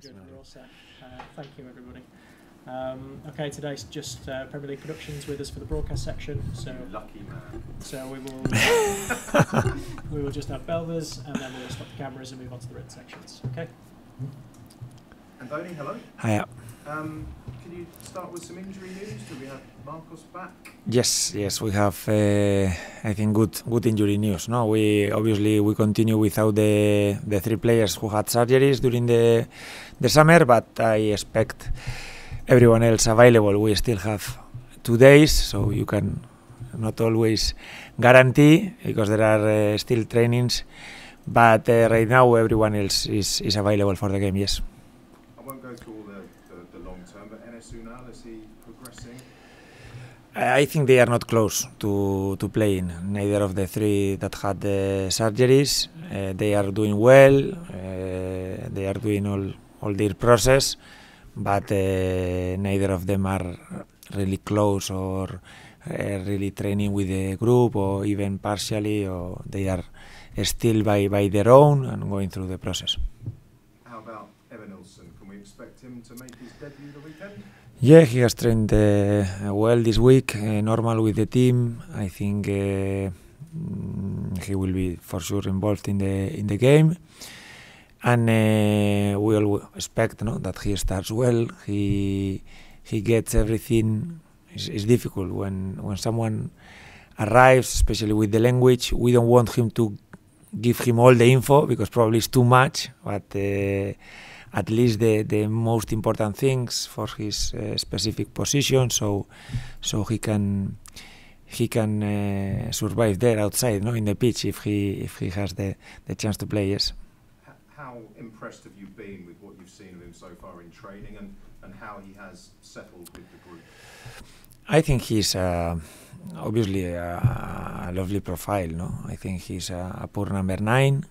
good. We're all set. Uh, thank you, everybody. Um, okay, today's just uh, Premier League Productions with us for the broadcast section. So lucky man. So we will we will just have Belvers and then we'll stop the cameras and move on to the written sections. Okay. Andoni, hello. Hiya. Um, can you start with some injury news? Do we have Marcos back? Yes, yes, we have. Uh, I think good, good injury news. No, we obviously we continue without the the three players who had surgeries during the the summer, but I expect everyone else available. We still have two days, so you can not always guarantee because there are uh, still trainings. But uh, right now, everyone else is, is available for the game. Yes. I won't go through all the, the, the long term, but Enes Unal, is he progressing? I think they are not close to, to playing. Neither of the three that had the surgeries. Uh, they are doing well. Uh, they are doing all, all their process, but uh, neither of them are really close or uh, really training with the group or even partially, or they are still by, by their own and going through the process. How about Evanilson? Can we expect him to make his debut the weekend? Yeah, he has trained uh, well this week, uh, normal with the team. I think uh, mm, he will be for sure involved in the in the game, and uh, we all expect no, that he starts well. He he gets everything. It's, it's difficult when when someone arrives, especially with the language. We don't want him to give him all the info because probably it's too much, but. Uh, at least the, the most important things for his uh, specific position so so he can he can uh, survive there outside no in the pitch if he if he has the, the chance to play yes how impressed have you been with what you've seen of him so far in training and, and how he has settled with the group I think he's uh, obviously a, a, lovely profile no I think he's a, a poor number nine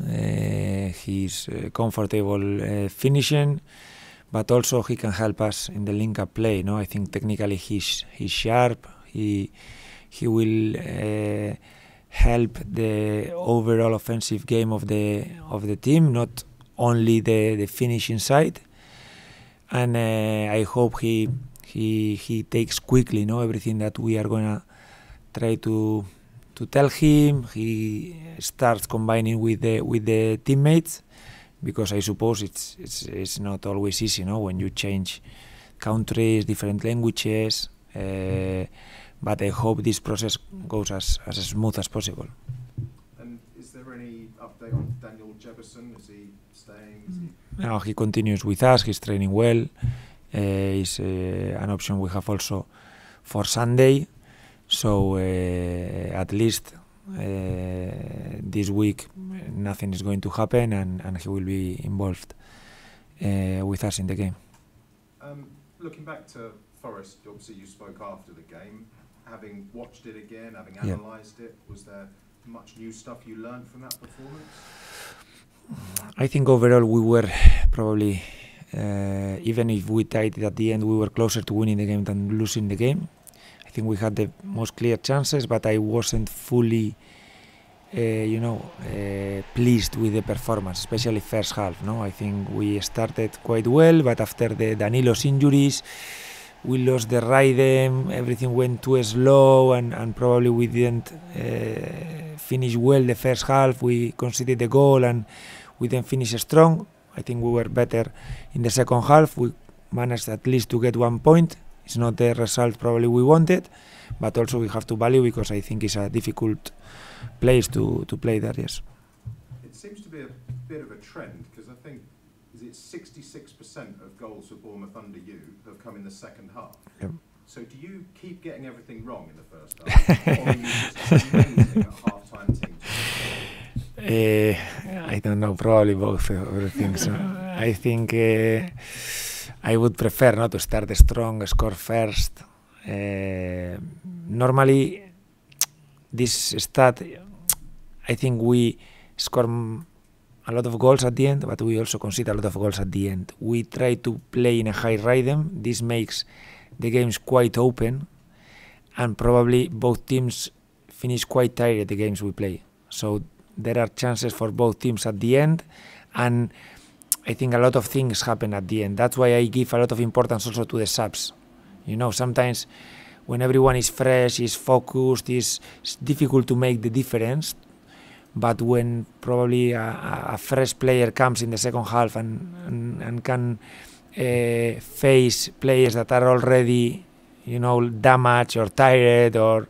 uh, he's uh, comfortable uh, finishing, but also he can help us in the link-up play. No, I think technically he's he's sharp. He he will help the overall offensive game of the of the team, not only the the finishing side. And I hope he he he takes quickly, no, everything that we are gonna try to to tell him. He starts combining with the with the teammates because I suppose it's it's it's not always easy, no, when you change countries, different languages. Uh, but I hope this process goes as, as smooth as possible. And is there any update on Daniel Jebbison? Is he staying? Is he... No, he continues with us. He's training well. Uh, is uh, an option we have also for Sunday. So uh, at least uh, this week nothing is going to happen and, and he will be involved uh, with us in the game. Um, looking back to Forest, obviously you spoke after the game. Having watched it again, having Yeah. analysed it, was there much new stuff you learned from that performance? I think overall we were probably, uh, even if we tied it at the end, we were closer to winning the game than losing the game. I think we had the most clear chances, but I wasn't fully, uh, you know, uh, pleased with the performance, especially first half. No, I think we started quite well, but after the Danilo's injuries, we lost the rhythm. Everything went too slow, and, and probably we didn't uh, finish well the first half. We conceded the goal, and we didn't finish strong. I think we were better in the second half. We managed at least to get one point. It's not the result probably we wanted, but also we have to value because I think it's a difficult place to, to play there. Yes. It seems to be a bit of a trend because I think is it 66% of goals for Bournemouth under you have come in the second half. Yep. So do you keep getting everything wrong in the first half, or are you just amazing at half-time team? Uh, I don't know, probably both of the things. I think uh, I would prefer not to start strong, score first. Uh, normally, this stat, I think we score a lot of goals at the end, but we also concede a lot of goals at the end. We try to play in a high rhythm. This makes the games quite open, and probably both teams finish quite tired at the games we play. So there are chances for both teams at the end, and I think a lot of things happen at the end. That's why I give a lot of importance also to the subs. You know, sometimes when everyone is fresh, is focused, is difficult to make the difference. But when probably a, a fresh player comes in the second half and, and, and can uh, face players that are already, you know, damaged or tired or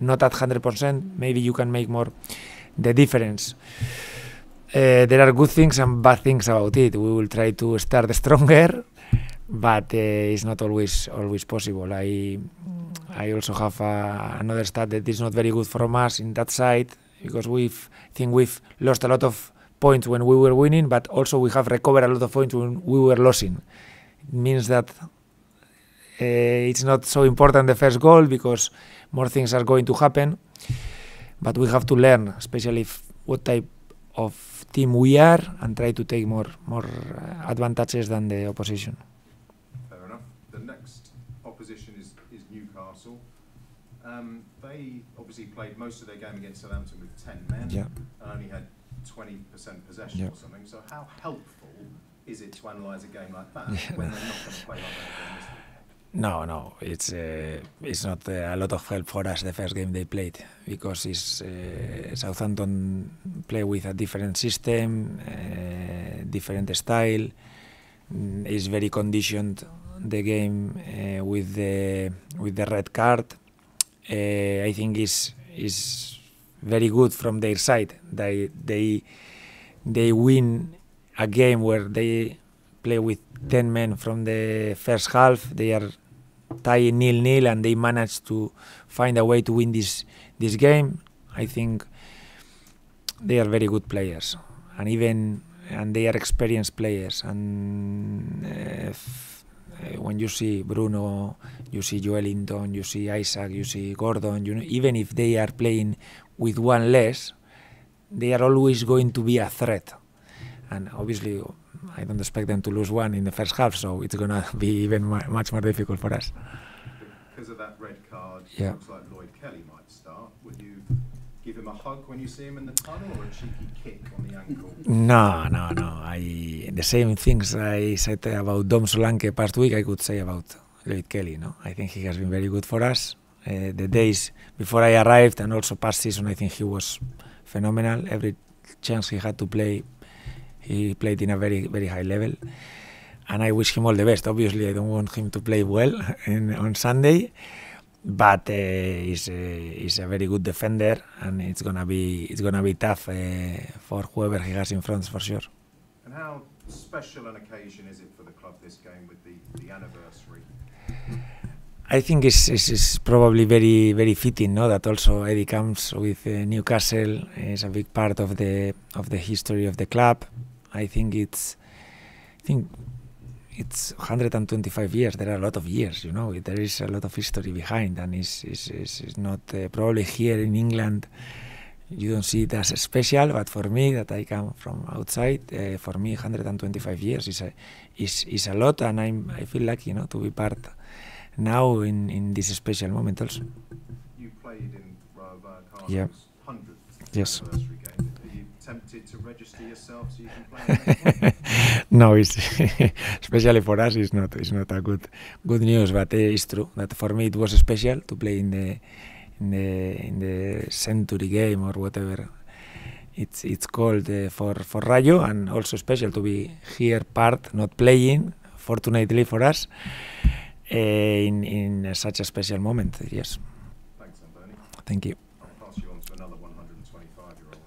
not at 100%, maybe you can make more the difference. Uh, there are good things and bad things about it. We will try to start stronger, but uh, it's not always always possible. I I also have uh, another stat that is not very good from us in that side because we've think we've lost a lot of points when we were winning, but also we have recovered a lot of points when we were losing. It means that uh, it's not so important the first goal because more things are going to happen, but we have to learn, especially if, what type of team we are, and try to take more more uh, advantages than the opposition. Fair enough. The next opposition is, is Newcastle. Um, they obviously played most of their game against Southampton with 10 men Yeah. and only had 20% possession Yeah. or something. So, how helpful is it to analyse a game like that Yeah. when they're not going to play like that again this week? No, no, it's uh, it's not uh, a lot of help for us the first game they played because it's uh, Southampton play with a different system, uh, different style. It's very conditioned the game uh, with the with the red card. Uh, I think is is very good from their side. They they they win a game where they play with 10 men from the first half. They are tying nil nil and they managed to find a way to win this this game. I think they are very good players and even and they are experienced players and uh, when you see Bruno, you see Joelinton, you see Isak, you see Gordon, you know, even if they are playing with one less, they are always going to be a threat. And obviously, I don't expect them to lose one in the first half, so it's gonna be even mu- much more difficult for us. Because of that red card, Yeah. it looks like Lloyd Kelly might start. Would you give him a hug when you see him in the tunnel or a cheeky kick on the ankle? No, no, no. I the same things I said about Dom Solanke past week. I could say about Lloyd Kelly. No, I think he has been very good for us. Uh, the days before I arrived and also past season, I think he was phenomenal. Every chance he had to play, he played in a very very high level. And I wish him all the best. Obviously, I don't want him to play well in, on Sunday, but uh, he's, a, he's a very good defender, and it's gonna be it's gonna be tough uh, for whoever he has in front for sure. And how special an occasion is it for the club this game with the, the anniversary? I think it's, it's, it's probably very very fitting, no? That also Eddie comes with uh, Newcastle is a big part of the of the history of the club. I think it's I think it's 125 years. There are a lot of years, you know. There is a lot of history behind, and it's it's, it's, not uh, probably here in England. You don't see it as special, but for me, that I come from outside, uh, for me, 125 years is a is, is a lot, and I'm I feel lucky, you know, to be part now in, in this special moment also. You played in Yeah. 100th Yes. Tempted to register yourself so you can play in the next one? no, it's especially for us. It's not. It's not a good good news, but uh, it's true that for me it was special to play in the in the in the century game or whatever it's it's called uh, for for Rayo, and also special to be here part, not playing. Fortunately for us, uh, in in such a special moment. Yes, Thanks, Andoni. thank you.